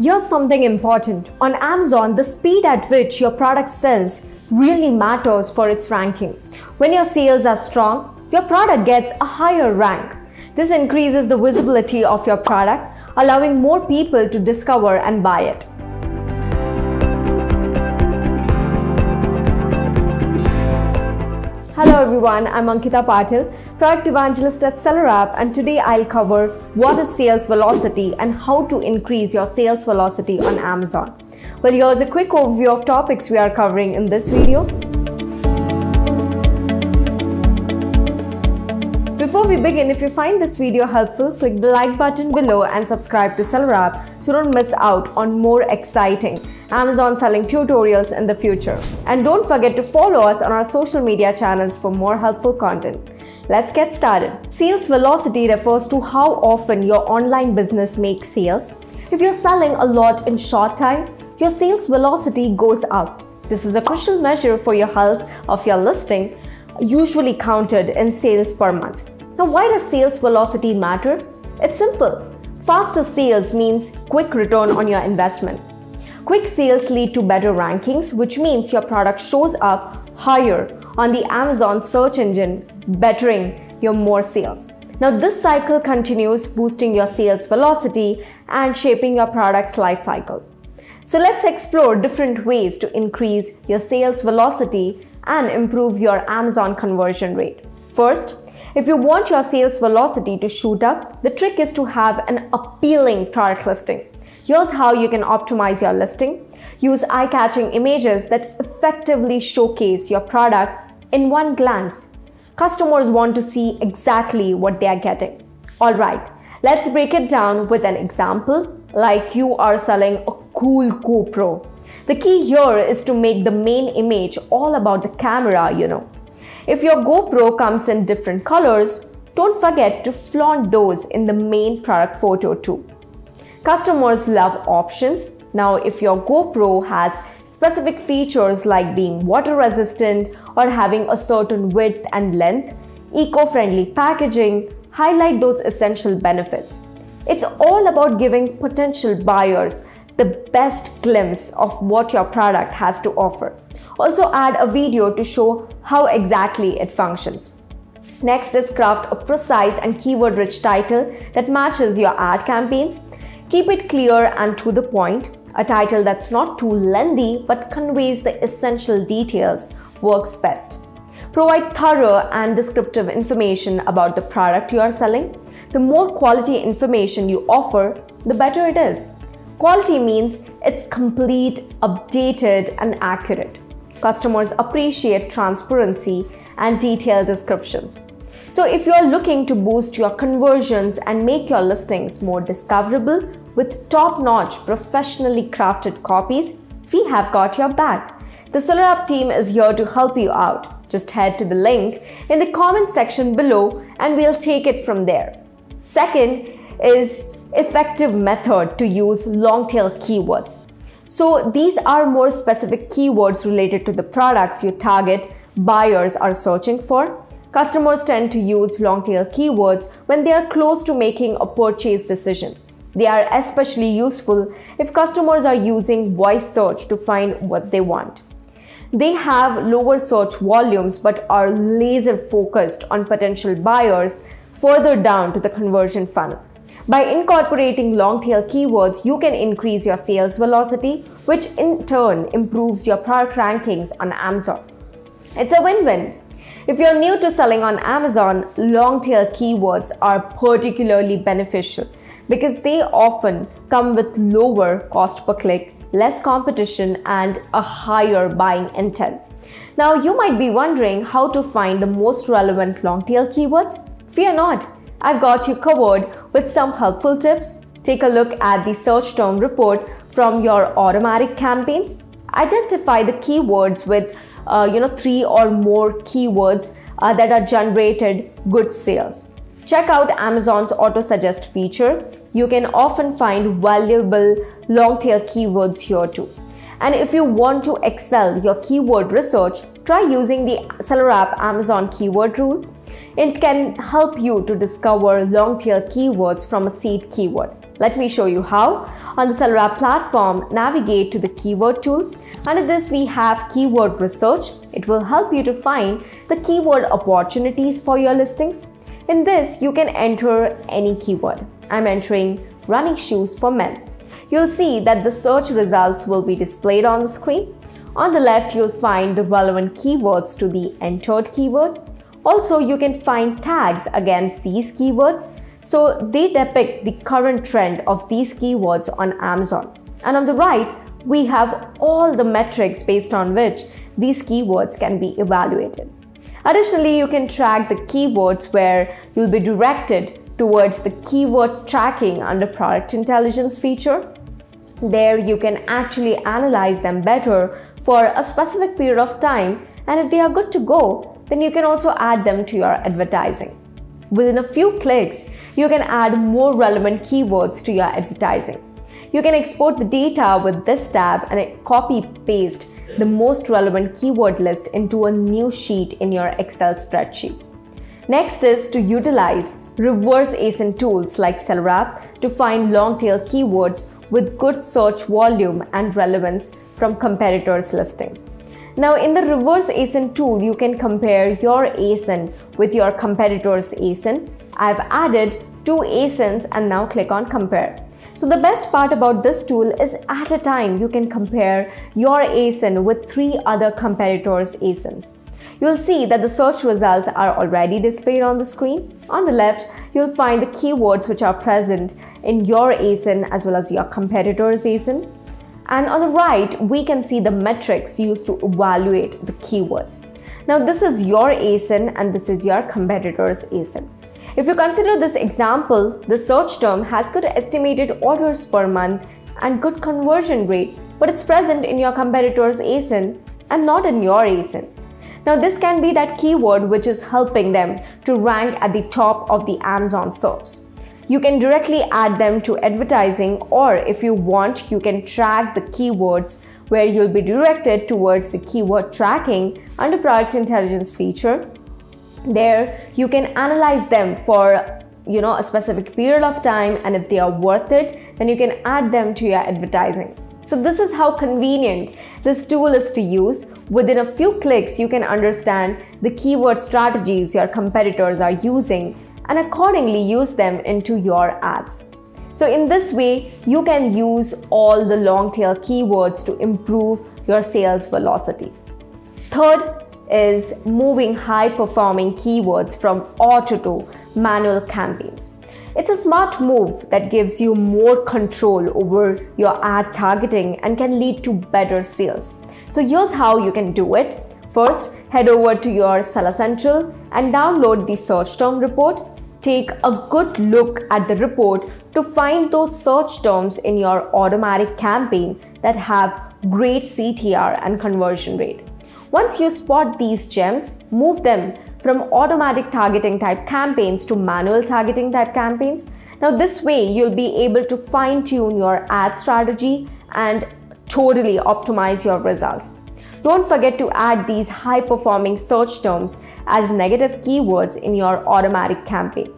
Here's something important. On Amazon, the speed at which your product sells really matters for its ranking. When your sales are strong, your product gets a higher rank. This increases the visibility of your product, allowing more people to discover and buy it. Hello everyone, I'm Ankita Patil, product evangelist at SellerApp and today I'll cover what is sales velocity and how to increase your sales velocity on Amazon. Well, here's a quick overview of topics we are covering in this video. Before we begin, if you find this video helpful, click the like button below and subscribe to SellerApp so don't miss out on more exciting Amazon selling tutorials in the future. And don't forget to follow us on our social media channels for more helpful content. Let's get started. Sales velocity refers to how often your online business makes sales. If you're selling a lot in short time, your sales velocity goes up. This is a crucial measure for your health of your listing, usually counted in sales per month. Now, why does sales velocity matter? It's simple. Faster sales means quick return on your investment. Quick sales lead to better rankings, which means your product shows up higher on the Amazon search engine, bettering your more sales. Now, this cycle continues boosting your sales velocity and shaping your product's life cycle. So, let's explore different ways to increase your sales velocity and improve your Amazon conversion rate. First, if you want your sales velocity to shoot up, the trick is to have an appealing product listing. Here's how you can optimize your listing. Use eye-catching images that effectively showcase your product in one glance. Customers want to see exactly what they are getting. Alright, let's break it down with an example like you are selling a cool GoPro. The key here is to make the main image all about the camera, you know. If your GoPro comes in different colors, don't forget to flaunt those in the main product photo too. Customers love options. Now, if your GoPro has specific features like being water resistant or having a certain width and length, eco-friendly packaging, highlight those essential benefits. It's all about giving potential buyers the best glimpse of what your product has to offer. Also add a video to show how exactly it functions. Next is craft a precise and keyword rich title that matches your ad campaigns. Keep it clear and to the point. A title that's not too lengthy but conveys the essential details works best. Provide thorough and descriptive information about the product you are selling. The more quality information you offer, the better it is. Quality means it's complete, updated, and accurate. Customers appreciate transparency and detailed descriptions. So, if you're looking to boost your conversions and make your listings more discoverable with top notch, professionally crafted copies, we have got your back. The SellerApp team is here to help you out. Just head to the link in the comment section below and we'll take it from there. Second is effective method to use long tail keywords. So these are more specific keywords related to the products your target buyers are searching for. Customers tend to use long tail keywords when they are close to making a purchase decision. They are especially useful if customers are using voice search to find what they want. They have lower search volumes but are laser focused on potential buyers further down to the conversion funnel. By incorporating long tail keywords, you can increase your sales velocity, which in turn improves your product rankings on Amazon. It's a win win. If you're new to selling on Amazon, long tail keywords are particularly beneficial because they often come with lower cost per click, less competition, and a higher buying intent. Now, you might be wondering how to find the most relevant long tail keywords. Fear not, I've got you covered with some helpful tips. Take a look at the search term report from your automatic campaigns. Identify the keywords with uh, you know three or more keywords uh, that are generated good sales. Check out Amazon's auto suggest feature. You can often find valuable long tail keywords here too. And if you want to excel your keyword research, try using the SellerApp Amazon keyword rule. It can help you to discover long tail keywords from a seed keyword. Let me show you how. On the SellerApp platform, navigate to the keyword tool. Under this, we have keyword research. It will help you to find the keyword opportunities for your listings. In this, you can enter any keyword. I'm entering running shoes for men. You'll see that the search results will be displayed on the screen. On the left, you'll find the relevant keywords to the entered keyword. Also, you can find tags against these keywords. So they depict the current trend of these keywords on Amazon. And on the right, we have all the metrics based on which these keywords can be evaluated. Additionally, you can track the keywords where you'll be directed towards the keyword tracking under product intelligence feature. There you can actually analyze them better for a specific period of time and if they are good to go, then you can also add them to your advertising. Within a few clicks, you can add more relevant keywords to your advertising. You can export the data with this tab and copy paste the most relevant keyword list into a new sheet in your Excel spreadsheet. Next is to utilize reverse ASIN tools like SellerApp to find long tail keywords with good search volume and relevance from competitors' listings. Now, in the reverse ASIN tool, you can compare your ASIN with your competitor's ASIN. I've added two ASINs and now click on compare. So the best part about this tool is at a time you can compare your ASIN with three other competitors' ASINs you'll see that the search results are already displayed on the screen. On the left, you'll find the keywords which are present in your ASIN as well as your competitor's ASIN. And on the right, we can see the metrics used to evaluate the keywords. Now, this is your ASIN and this is your competitor's ASIN. If you consider this example, the search term has good estimated orders per month and good conversion rate, but it's present in your competitor's ASIN and not in your ASIN. Now this can be that keyword which is helping them to rank at the top of the Amazon search. You can directly add them to advertising or if you want, you can track the keywords where you'll be directed towards the keyword tracking under product intelligence feature. There you can analyze them for you know a specific period of time and if they are worth it, then you can add them to your advertising. So this is how convenient this tool is to use. Within a few clicks, you can understand the keyword strategies your competitors are using and accordingly use them into your ads. So in this way, you can use all the long tail keywords to improve your sales velocity. Third is moving high performing keywords from auto to manual campaigns. It's a smart move that gives you more control over your ad targeting and can lead to better sales. So here's how you can do it. First, head over to your Seller Central and download the search term report. Take a good look at the report to find those search terms in your automatic campaign that have great CTR and conversion rate. Once you spot these gems, move them from automatic targeting type campaigns to manual targeting type campaigns. Now, this way, you'll be able to fine tune your ad strategy and totally optimize your results. Don't forget to add these high performing search terms as negative keywords in your automatic campaign.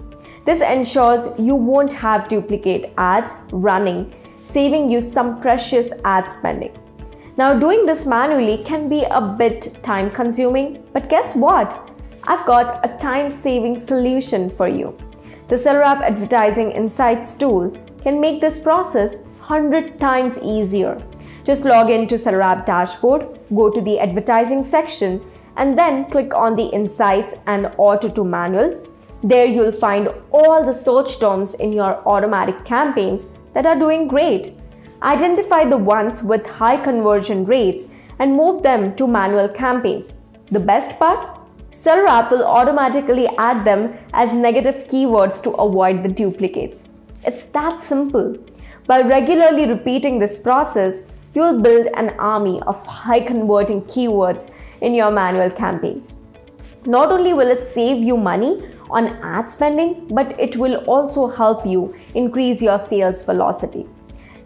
This ensures you won't have duplicate ads running, saving you some precious ad spending. Now, doing this manually can be a bit time consuming, but guess what? I've got a time saving solution for you. The SellerApp Advertising Insights tool can make this process 100 times easier. Just log into SellerApp dashboard, go to the advertising section, and then click on the Insights and Auto to Manual. There you'll find all the search terms in your automatic campaigns that are doing great. Identify the ones with high conversion rates and move them to manual campaigns. The best part? SellerApp will automatically add them as negative keywords to avoid the duplicates. It's that simple. By regularly repeating this process, you'll build an army of high converting keywords in your manual campaigns. Not only will it save you money on ad spending, but it will also help you increase your sales velocity.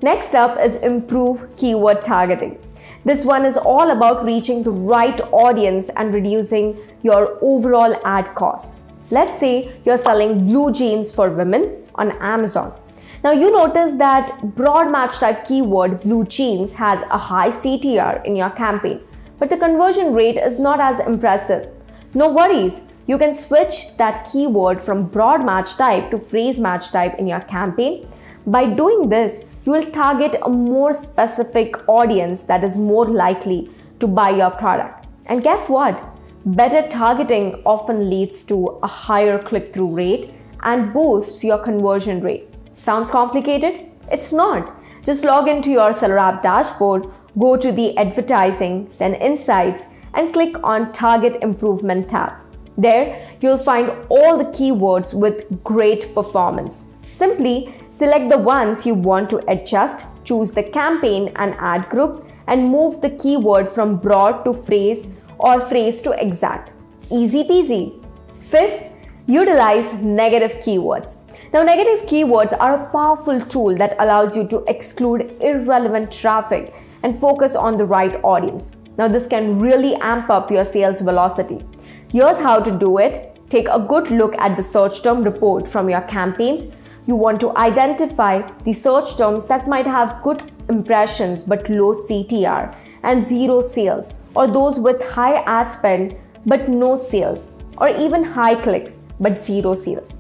Next up is improve keyword targeting. This one is all about reaching the right audience and reducing your overall ad costs. Let's say you're selling blue jeans for women on Amazon. Now you notice that broad match type keyword blue jeans has a high CTR in your campaign, but the conversion rate is not as impressive. No worries, you can switch that keyword from broad match type to phrase match type in your campaign. By doing this, you will target a more specific audience that is more likely to buy your product. And guess what? Better targeting often leads to a higher click through rate and boosts your conversion rate. Sounds complicated? It's not. Just log into your SellerApp dashboard, go to the advertising, then insights, and click on Target Improvement tab. There, you'll find all the keywords with great performance. Simply select the ones you want to adjust, choose the campaign and ad group, and move the keyword from broad to phrase or phrase to exact. Easy peasy. Fifth, utilize negative keywords. Now, negative keywords are a powerful tool that allows you to exclude irrelevant traffic and focus on the right audience. Now, this can really amp up your sales velocity. Here's how to do it. Take a good look at the search term report from your campaigns. You want to identify the search terms that might have good impressions but low CTR and zero sales, or those with high ad spend but no sales, or even high clicks but zero sales.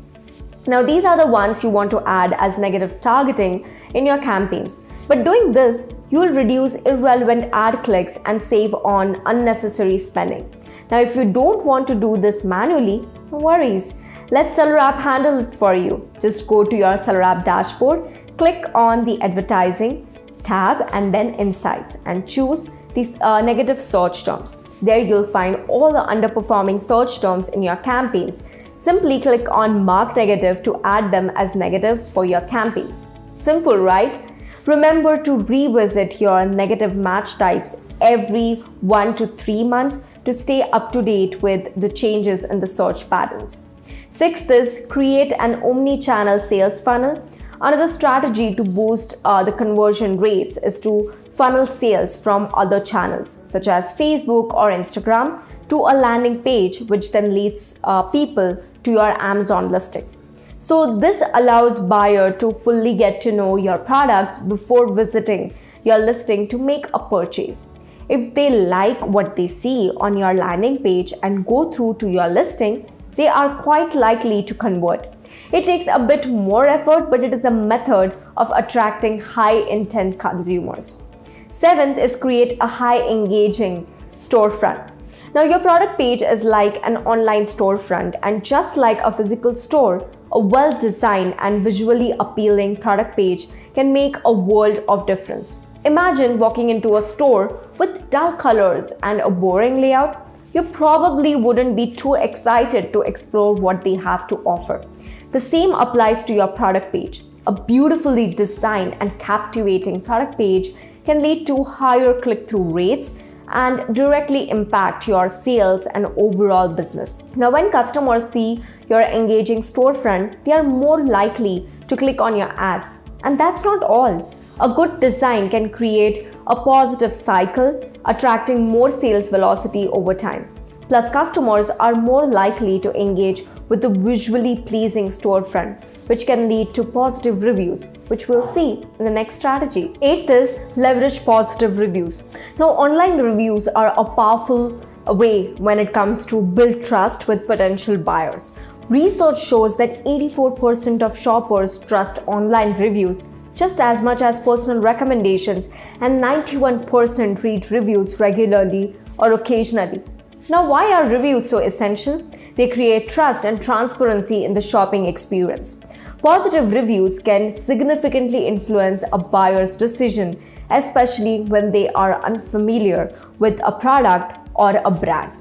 Now, these are the ones you want to add as negative targeting in your campaigns. But doing this, you will reduce irrelevant ad clicks and save on unnecessary spending. Now, if you don't want to do this manually, no worries. Let SellerApp handle it for you. Just go to your Seller dashboard, click on the advertising tab and then insights and choose these uh, negative search terms. There you'll find all the underperforming search terms in your campaigns Simply click on Mark Negative to add them as negatives for your campaigns. Simple, right? Remember to revisit your negative match types every 1 to 3 months to stay up to date with the changes in the search patterns. Sixth is create an omni-channel sales funnel. Another strategy to boost uh, the conversion rates is to funnel sales from other channels such as Facebook or Instagram to a landing page, which then leads uh, people to your Amazon listing. So this allows buyer to fully get to know your products before visiting your listing to make a purchase. If they like what they see on your landing page and go through to your listing, they are quite likely to convert. It takes a bit more effort, but it is a method of attracting high intent consumers. Seventh is create a high engaging storefront. Now, your product page is like an online storefront, and just like a physical store, a well designed and visually appealing product page can make a world of difference. Imagine walking into a store with dull colors and a boring layout. You probably wouldn't be too excited to explore what they have to offer. The same applies to your product page. A beautifully designed and captivating product page can lead to higher click through rates and directly impact your sales and overall business. Now, when customers see your engaging storefront, they are more likely to click on your ads. And that's not all. A good design can create a positive cycle, attracting more sales velocity over time. Plus, customers are more likely to engage with a visually pleasing storefront, which can lead to positive reviews, which we'll see in the next strategy. Eighth is leverage positive reviews. Now, online reviews are a powerful way when it comes to build trust with potential buyers. Research shows that 84% of shoppers trust online reviews just as much as personal recommendations, and 91% read reviews regularly or occasionally. Now, why are reviews so essential? They create trust and transparency in the shopping experience. Positive reviews can significantly influence a buyer's decision, especially when they are unfamiliar with a product or a brand.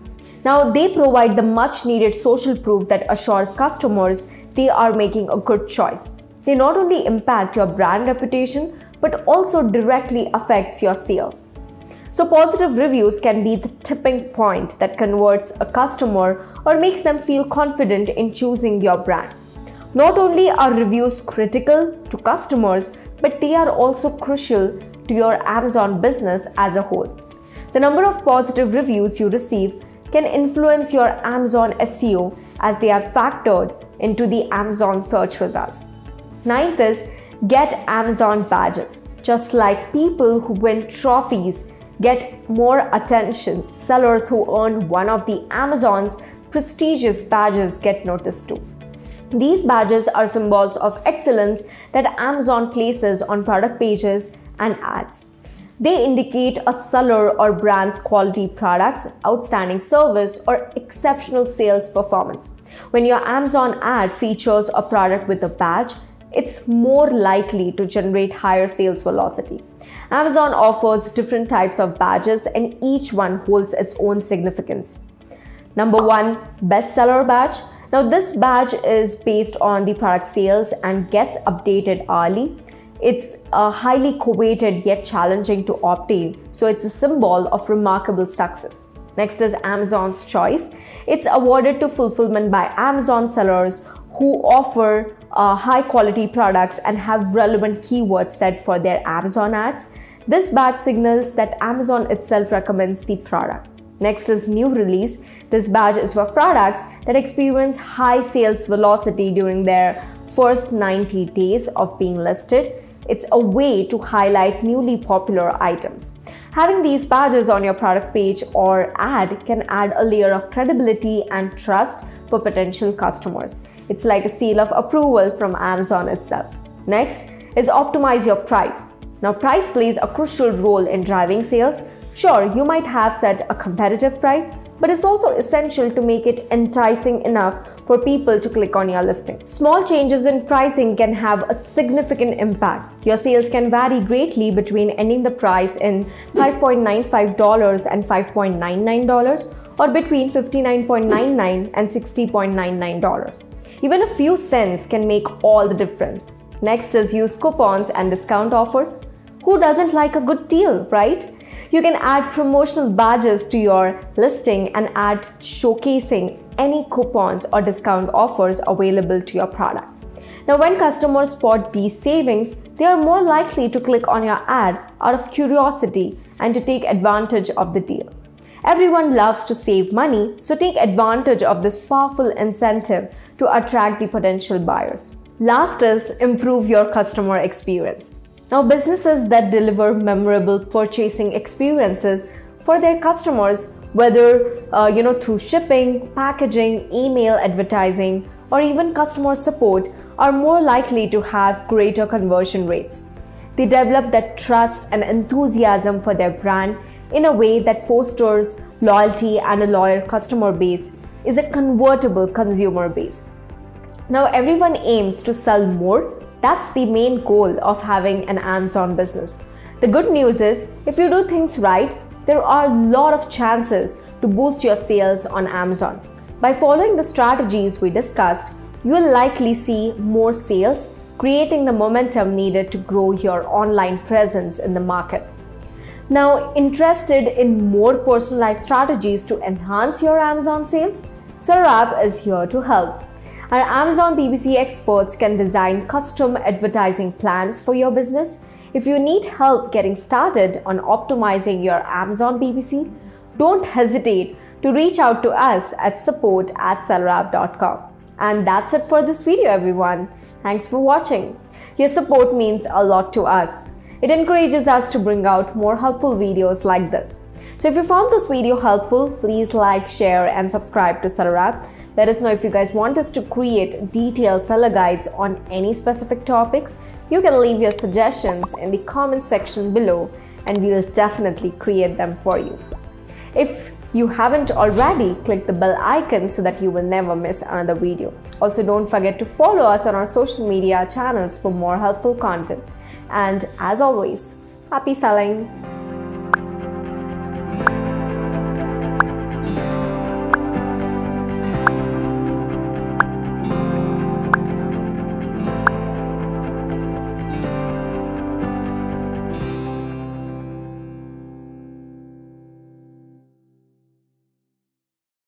Now, they provide the much needed social proof that assures customers they are making a good choice. They not only impact your brand reputation but also directly affects your sales. So, positive reviews can be the tipping point that converts a customer or makes them feel confident in choosing your brand. Not only are reviews critical to customers, but they are also crucial to your Amazon business as a whole. The number of positive reviews you receive can influence your Amazon SEO as they are factored into the Amazon search results. Ninth is get Amazon badges. Just like people who win trophies get more attention, sellers who earn one of the Amazon's prestigious badges get noticed too. These badges are symbols of excellence that Amazon places on product pages and ads. They indicate a seller or brand's quality products, outstanding service, or exceptional sales performance. When your Amazon ad features a product with a badge, it's more likely to generate higher sales velocity. Amazon offers different types of badges and each one holds its own significance. Number one, bestseller badge. Now, this badge is based on the product sales and gets updated hourly. It's a highly coveted yet challenging to obtain, so it's a symbol of remarkable success. Next is Amazon's Choice. It's awarded to fulfillment by Amazon sellers who offer uh, high quality products and have relevant keywords set for their Amazon ads. This badge signals that Amazon itself recommends the product. Next is new release. This badge is for products that experience high sales velocity during their first 90 days of being listed. It's a way to highlight newly popular items. Having these badges on your product page or ad can add a layer of credibility and trust for potential customers. It's like a seal of approval from Amazon itself. Next is optimize your price. Now, price plays a crucial role in driving sales. Sure, you might have set a competitive price, but it's also essential to make it enticing enough for people to click on your listing. Small changes in pricing can have a significant impact. Your sales can vary greatly between ending the price in $5.95 and $5.99 or between $59.99 and $60.99. Even a few cents can make all the difference. Next is use coupons and discount offers. Who doesn't like a good deal, right? You can add promotional badges to your listing and add showcasing any coupons or discount offers available to your product. Now, when customers spot these savings, they are more likely to click on your ad out of curiosity and to take advantage of the deal. Everyone loves to save money, so take advantage of this powerful incentive to attract the potential buyers. Last is improve your customer experience. Now, businesses that deliver memorable purchasing experiences for their customers, whether uh, you know through shipping, packaging, email advertising, or even customer support, are more likely to have greater conversion rates. They develop that trust and enthusiasm for their brand in a way that fosters loyalty and a loyal customer base is a convertible consumer base. Now, everyone aims to sell more that's the main goal of having an Amazon business. The good news is, if you do things right, there are a lot of chances to boost your sales on Amazon. By following the strategies we discussed, you will likely see more sales, creating the momentum needed to grow your online presence in the market. Now, interested in more personalized strategies to enhance your Amazon sales? SellerApp is here to help. Our Amazon PPC experts can design custom advertising plans for your business. If you need help getting started on optimizing your Amazon PPC, don't hesitate to reach out to us at support at sellerapp.com. And that's it for this video, everyone. Thanks for watching. Your support means a lot to us. It encourages us to bring out more helpful videos like this. So if you found this video helpful, please like, share, and subscribe to SellerApp let us know if you guys want us to create detailed seller guides on any specific topics. You can leave your suggestions in the comment section below and we'll definitely create them for you. If you haven't already, click the bell icon so that you will never miss another video. Also, don't forget to follow us on our social media channels for more helpful content. And as always, happy selling!